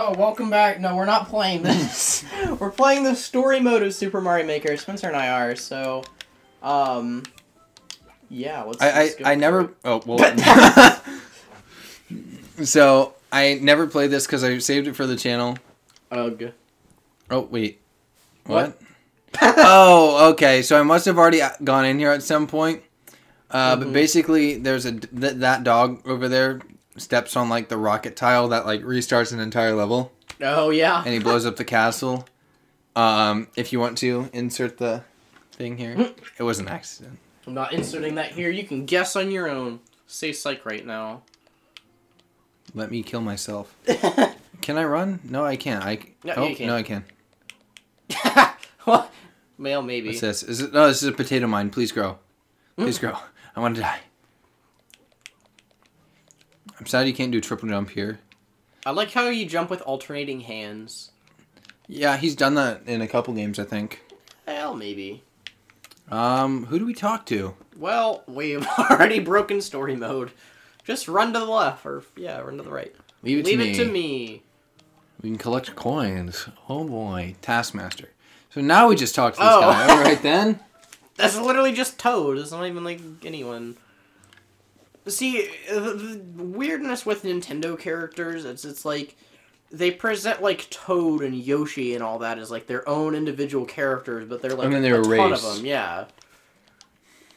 Oh, welcome back. No, we're not playing this. we're playing the story mode of Super Mario Maker. Spencer and I are. So, um, yeah. Let's. I let's I, I never. it. Oh well. so I never played this because I saved it for the channel. Ugh. Oh wait. What? What? oh, okay. So I must have already gone in here at some point. Uh, Mhm. But basically, there's a th- that dog over there steps on like the rocket tile that like restarts an entire level, Oh yeah. and he blows up the castle. Um, if you want to insert the thing here, it was an accident. I'm not inserting that here. You can guess on your own. Say psych right now. Let me kill myself. Can I run? No, I can't. I No, oh, can. no, I can. what? male maybe. What's this? Is it? No, this is a potato mine. Please grow. Please grow. I want to die. I'm sad you can't do triple jump here. I like how you jump with alternating hands. Yeah, he's done that in a couple games, I think. Well, maybe. Um, who do we talk to? Well, we've already broken story mode. Just run to the left, or yeah, run to the right. Leave it Leave to me. it to me. We can collect coins. Oh boy, Taskmaster. So now we just talk to this Oh. guy. All right then. That's literally just Toad. It's not even like anyone. See, uh, the, the weirdness with Nintendo characters, it's it's like they present like Toad and Yoshi and all that as like their own individual characters, but they're like And then they're a ton of them, yeah.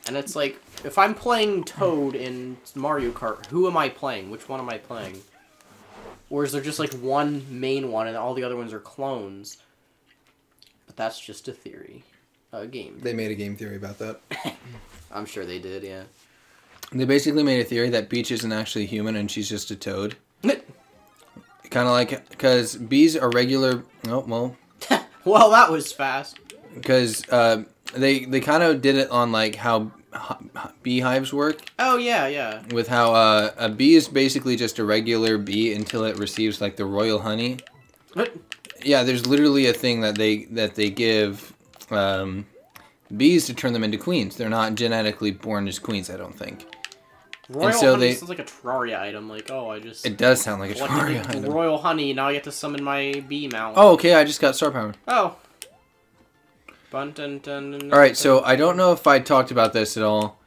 And it's like if I'm playing Toad in Mario Kart, who am I playing? Which one am I playing? Or is there just like one main one and all the other ones are clones? But that's just a theory, a game. They made a game theory about that. I'm sure they did, yeah. They basically made a theory that Peach isn't actually human and she's just a toad. Kind of like because bees are regular. Oh well, well, that was fast. because uh, they they kind of did it on like how beehives work Oh yeah, yeah. with how uh, a bee is basically just a regular bee until it receives like the royal honey. But Yeah, there's literally a thing that they that they give um, bees to turn them into queens. They're not genetically born as queens, I don't think. Royal so honey they- sounds like a Terraria item. Like, oh, I just It does sound like a Terraria item. royal honey. Now I get to summon my bee mount. Oh, okay, I just got star power. Oh. Bun, dun, dun, dun, All right, so I don't know if I talked about this at all,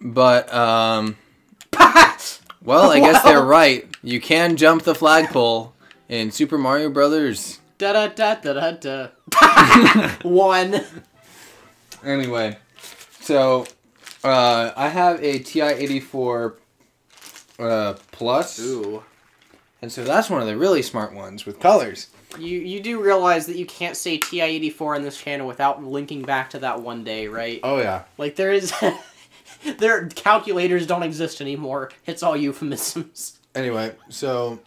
but um, well, I guess they're right. You can jump the flagpole in Super Mario Brothers. da da da da da da. One. Anyway, so uh, I have a TI-84 uh, Plus, Ooh. and so that's one of the really smart ones with colors. You you do realize that you can't say TI-84 on this channel without linking back to that one day, right? Oh yeah. Like there is, their calculators don't exist anymore. It's all euphemisms. Anyway, so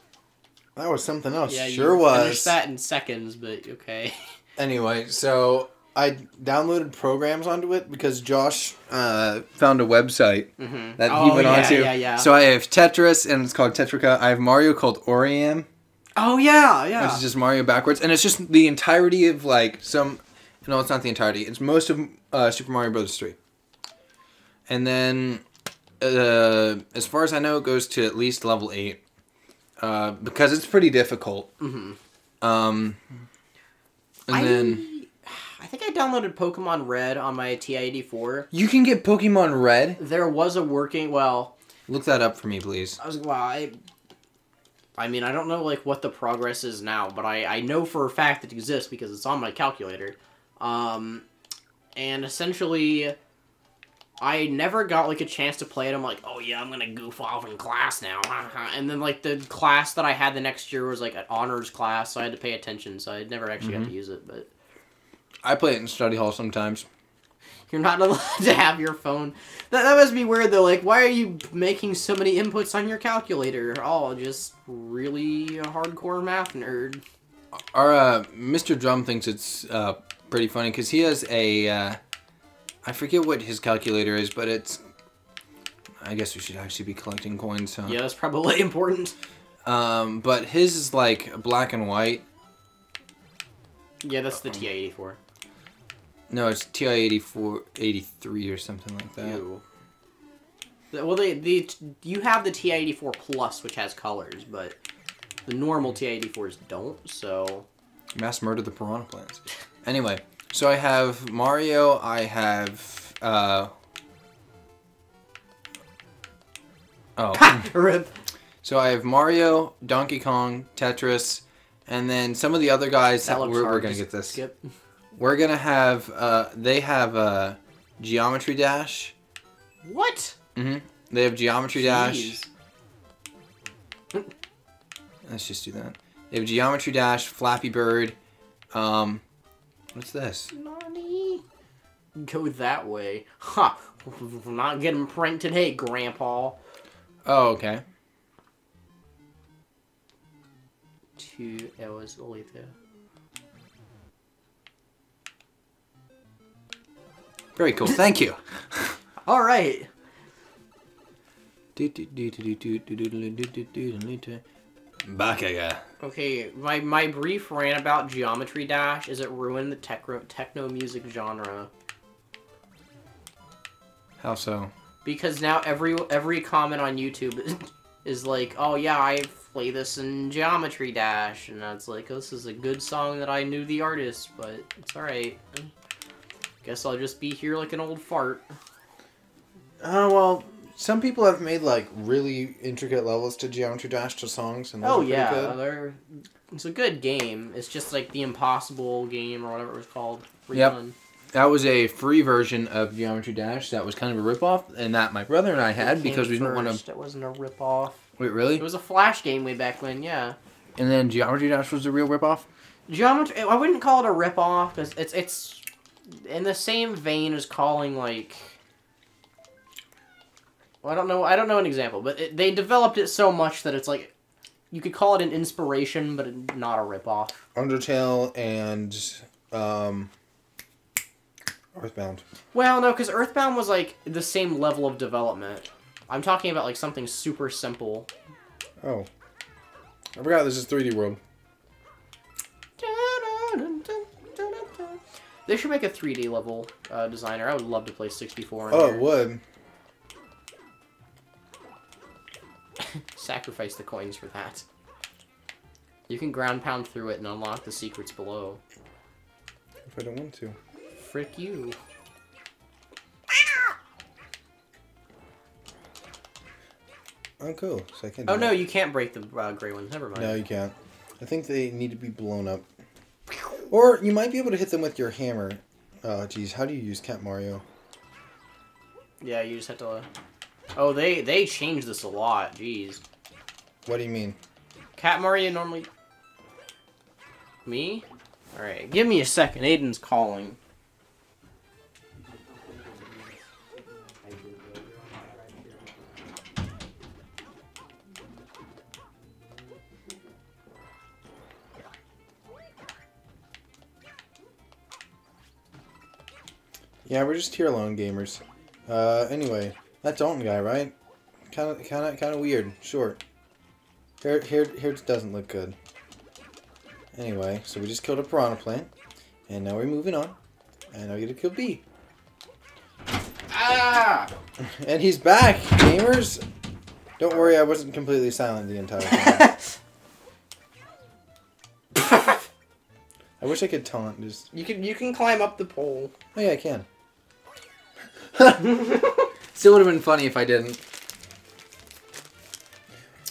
that was something else. Yeah, sure you was. finished that in seconds, but okay. Anyway, so I downloaded programs onto it because Josh uh, found a website Mm-hmm. that oh, he went yeah, onto. Yeah, yeah. So I have Tetris and it's called Tetrica. I have Mario called Oriam, oh yeah, yeah. which is just Mario backwards, and it's just the entirety of like some. No, it's not the entirety. It's most of uh, Super Mario Bros. Three. And then, uh, as far as I know, it goes to at least level eight, uh, because it's pretty difficult. Mhm. Um, and I, then I think I downloaded Pokemon Red on my TI-84. you can get Pokemon Red. There was a working well. Look that up for me, please. I was like, well. I, I mean, I don't know like what the progress is now, but I I know for a fact it exists because it's on my calculator. Um, and essentially, I never got like a chance to play it. I'm like, oh yeah, I'm gonna goof off in class now, and then like the class that I had the next year was like an honors class, so I had to pay attention. So I never actually got to use it, but. I play it in study hall sometimes. You're not allowed to have your phone. That, that must be weird though. Like, why are you making so many inputs on your calculator? Oh, just really a hardcore math nerd. Our uh, Mr. Drum thinks it's uh, pretty funny because he has a. Uh, I forget what his calculator is, but it's. I guess we should actually be collecting coins, huh? Yeah, that's probably important. Um, but his is like black and white. Yeah, that's the TI-84. No, it's TI 84, 83 or something like that. Ew. Well, they, the you have the TI-84 Plus, which has colors, but the normal TI-84s don't. So Mass murder the piranha plants. Anyway, so I have Mario. I have. Uh, oh. So I have Mario, Donkey Kong, Tetris, and then some of the other guys. That we're, we're gonna get this. Skip. We're gonna have. Uh, they have uh, Geometry Dash. What? Mm-hmm. They have Geometry Dash. Let's just do that. They have Geometry Dash, Flappy Bird. Um, what's this? Nani? Go that way. Ha! We're not getting pranked today, Grandpa. Oh, okay. Two hours later. Very cool. Thank you. All right. Back again. Okay, my, my brief rant about Geometry Dash is it ruined the techno, techno music genre. How so? Because now every every comment on YouTube is like, oh yeah, I play this in Geometry Dash, and that's like, oh, this is a good song that I knew the artist, but it's alright. Guess I'll just be here like an old fart. Oh well, some people have made like really intricate levels to Geometry Dash to songs, and Oh yeah, they're it's a good game. It's just like the Impossible game or whatever it was called. Yep. Redone. That was a free version of Geometry Dash. That was kind of a ripoff, and that my brother and I had It because we came didn't want to. first. It wasn't a ripoff. Wait, really? It was a Flash game way back when. Yeah. And then Geometry Dash was the real ripoff. Geometry. I wouldn't call it a ripoff because it's it's in the same vein as calling like. Well, I don't know. I don't know an example, but it, they developed it so much that it's like you could call it an inspiration, but not a ripoff. Undertale and um, Earthbound. Well, no, because Earthbound was like the same level of development. I'm talking about like something super simple. Oh, I forgot this is 3D World. They should make a 3D level uh, designer. I would love to play 64. in Oh, there. it would. Sacrifice the coins for that. You can ground pound through it and unlock the secrets below. If I don't want to. Frick you. Oh, cool. So I can. Oh no, that. you can't break the uh, gray ones. Never mind. No, you can't. I think they need to be blown up. Or you might be able to hit them with your hammer. Oh, geez. How do you use Cat Mario? Yeah, you just have to. Oh, they they changed this a lot. Jeez. What do you mean? Cat Mario normally. Me? Alright, give me a second. Aiden's calling. Yeah, we're just here alone, gamers. Uh, anyway, that Dalton guy, right? Kind of, kind of, kind of weird. Short. Here, here, here doesn't look good. Anyway, so we just killed a piranha plant, and now we're moving on, and now we get to kill B. Ah! And he's back, gamers. Don't worry, I wasn't completely silent the entire time. I wish I could taunt. Just, you can you can climb up the pole. oh yeah, I can. Still would have been funny if I didn't.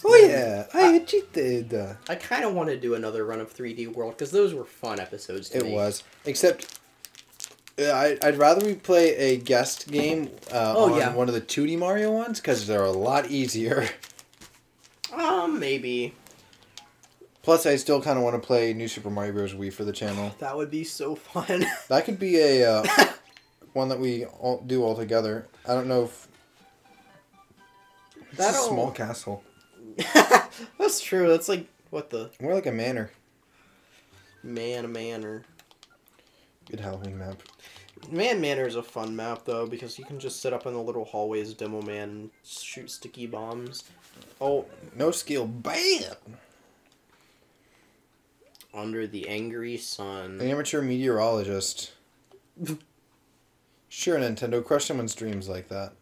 Oh yeah, I cheated. I kind of want to do another run of 3D World because those were fun episodes. To It make. was, except uh, I, I'd rather we play a guest game uh, Oh, on yeah. one of the 2D Mario ones because they're a lot easier. Um, maybe Plus, I still kind of want to play New Super Mario Bros. Wii for the channel. that would be so fun. That could be a uh, one that we all do all together. I don't know if a That'll- small castle, That's true. That's like what the more like a manor. Mann Manor. Good Halloween map. Mann Manor is a fun map though because you can just sit up in the little hallways, Demoman, and shoot sticky bombs. Oh, No skill, bam! under the angry sun. Amateur meteorologist. Sure, Nintendo, crush someone's dreams like that.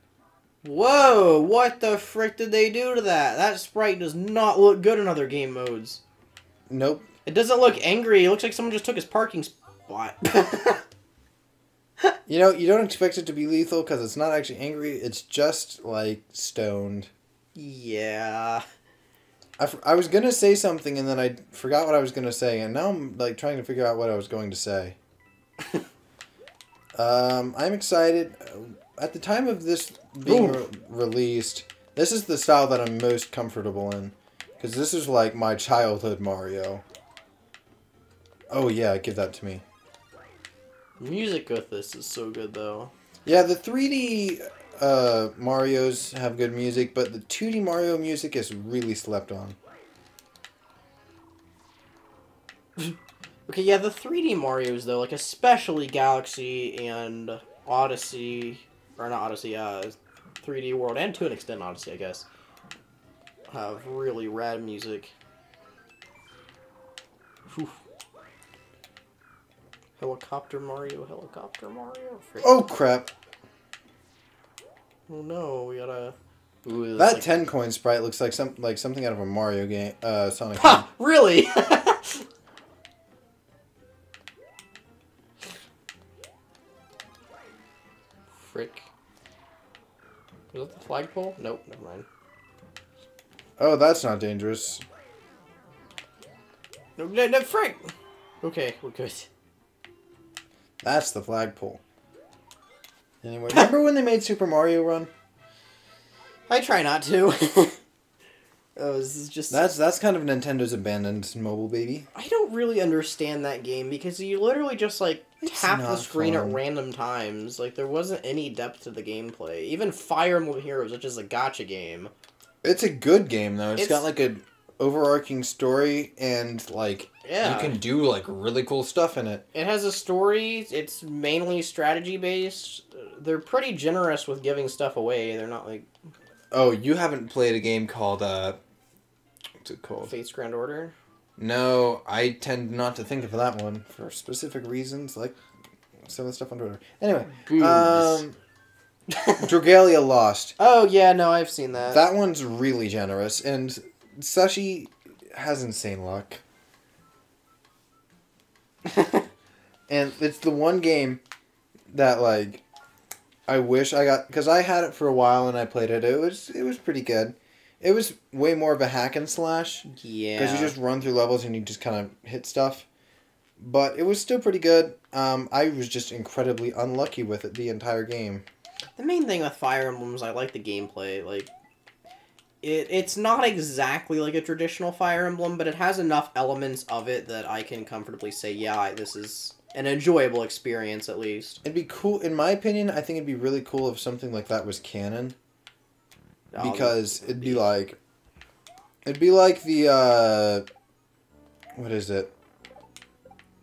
Whoa! What the frick did they do to that? That sprite does not look good in other game modes. Nope. It doesn't look angry. It looks like someone just took his parking spot. You know, you don't expect it to be lethal because it's not actually angry. It's just like stoned. yeah. I, f- I was gonna say something and then I forgot what I was gonna say, and now I'm like trying to figure out what I was going to say. um, I'm excited. At the time of this being re- released, this is the style that I'm most comfortable in, because this is like my childhood Mario. Oh yeah, give that to me. Music with this is so good though. Yeah, the 3D uh, Mario's have good music, but the 2D Mario music is really slept on. Okay, yeah, the 3D Mario's though, like especially Galaxy and Odyssey, or not Odyssey, uh, 3D World, and to an extent Odyssey, I guess, have really rad music. Whew. Helicopter Mario, Helicopter Mario. Oh crap! Oh no, we gotta. Ooh, That like... ten coin sprite looks like some like something out of a Mario game. Uh, Sonic. Ha! Really? Was that the flagpole? Nope, never mind. Oh, that's not dangerous. No, no, no, frick! Okay, we're good. That's the flagpole. Anyway, remember when they made Super Mario Run? I try not to. oh, this is just. That's that's kind of Nintendo's abandoned mobile baby. I don't really understand that game because you literally just like Tap the screen fun. at random times. Like there wasn't any depth to the gameplay. Even Fire Emblem Heroes, which is a gacha game. It's a good game though. It's- it's got like a overarching story and like Yeah. you can do like really cool stuff in it. It has a story. It's mainly strategy based. They're pretty generous with giving stuff away. They're not like Oh, you haven't played a game called uh what's it called? Fate's Grand Order. No, I tend not to think of that one for specific reasons, like some of the stuff on Twitter. Anyway, um, Dragalia Lost. oh yeah, no, I've seen that. That one's really generous, and Sashi has insane luck. and it's the one game that like I wish I got because I had it for a while and I played it. It was it was pretty good. It was way more of a hack and slash yeah. because you just run through levels and you just kind of hit stuff. But it was still pretty good. Um, I was just incredibly unlucky with it the entire game. The main thing with Fire Emblem is I like the gameplay. Like, it it's not exactly like a traditional Fire Emblem, but it has enough elements of it that I can comfortably say, yeah, I- this is an enjoyable experience at least. It'd be cool, in my opinion. I think it'd be really cool if something like that was canon. Because it'd be like it'd be like the uh what is it?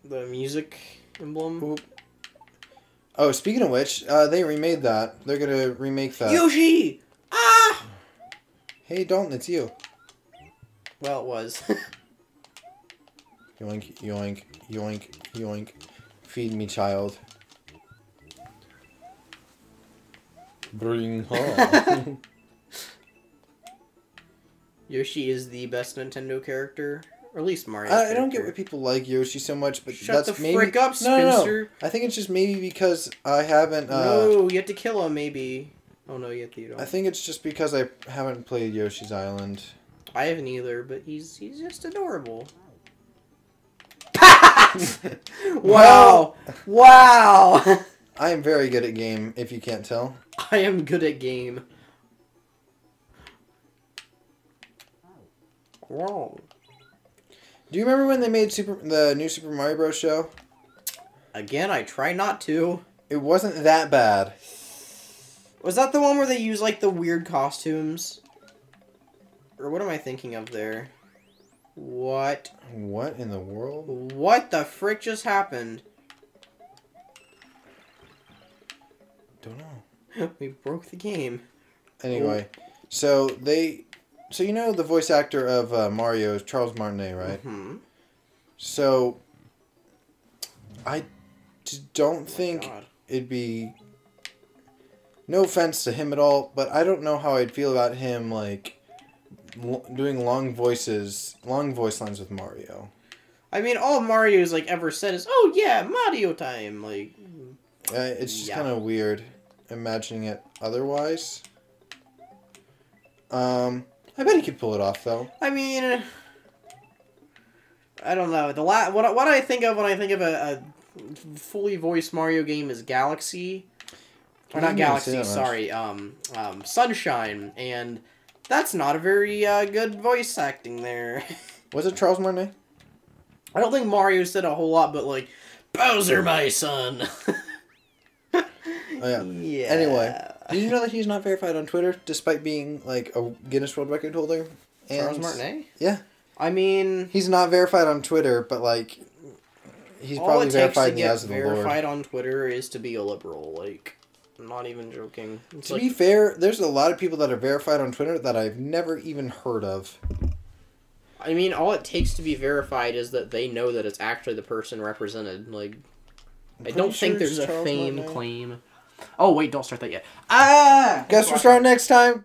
The music emblem. oh speaking of which uh they remade that. They're gonna remake that. Yoshi! Ah! hey dalton it's you. Well, it was. yoink yoink yoink yoink. Feed me child. Bring home Yoshi is the best Nintendo character, or at least Mario. I, I don't get why people like yoshi so much but Shut that's the maybe frick up, no, no, no. I think it's just maybe because i haven't uh no, you have to kill him, maybe. Oh no, you have to. You don't. I think it's just because I haven't played Yoshi's Island. I haven't either, but he's he's just adorable. wow! wow! I am very good at game, if you can't tell. I am good at game. Whoa. Do you remember when they made Super the new Super Mario Bros. show? Again, I try not to. It wasn't that bad. Was that the one where they use like the weird costumes? Or what am I thinking of there? What? What in the world? What the frick just happened? Don't know. we broke the game. Anyway, so they, so you know the voice actor of uh, Mario is Charles Martinet, right? Hmm. So, I don't think God. it'd be. no offense to him at all, but I don't know how I'd feel about him like l- doing long voices, long voice lines with Mario. I mean, all Mario's like ever said is, "Oh yeah, Mario time." Like, Uh, it's just Yeah. kind of weird imagining it otherwise. Um, I bet he could pull it off though. I mean, I don't know. The la- what I- what I think of when I think of a, a fully voiced Mario game is Galaxy, or not didn't even say Galaxy. Sorry, um, um, Sunshine, and that's not a very uh, good voice acting there. Was it Charles Martinet? I don't think Mario said a whole lot, but like, Bowser, my son. Oh yeah. yeah. Anyway, did you know that he's not verified on Twitter despite being like a Guinness World Record holder? Charles And- Martinet. Yeah. I mean, He's not verified on Twitter, but like he's all probably it takes verified to in the get eyes of the Lord. verified on Twitter is to be a liberal. Like, I'm not even joking. It's To like, be fair, there's a lot of people that are verified on Twitter that I've never even heard of. I mean, all it takes to be verified is that they know that it's actually the person represented. Like, I don't sure think there's a Charles fame Martinet. claim. Oh wait, don't start that yet. Ah. Guess we're starting next time.